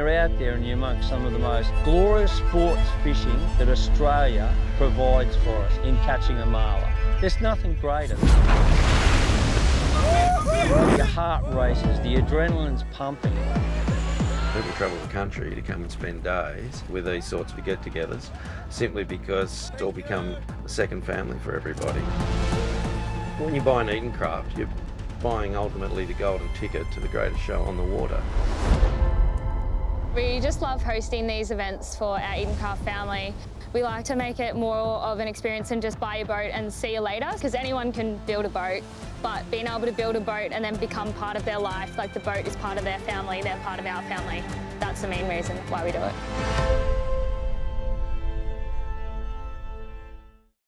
you're out there and you're amongst some of the most glorious sports fishing that Australia provides for us in catching a marlin. There's nothing greater. Your heart races, the adrenaline's pumping. People travel the country to come and spend days with these sorts of get-togethers simply because it's all become a second family for everybody. When you buy an Edencraft, you're buying ultimately the golden ticket to the greatest show on the water. We just love hosting these events for our Edencraft family. We like to make it more of an experience than just buy a boat and see you later, because anyone can build a boat, but being able to build a boat and then become part of their life, like the boat is part of their family, they're part of our family, that's the main reason why we do it.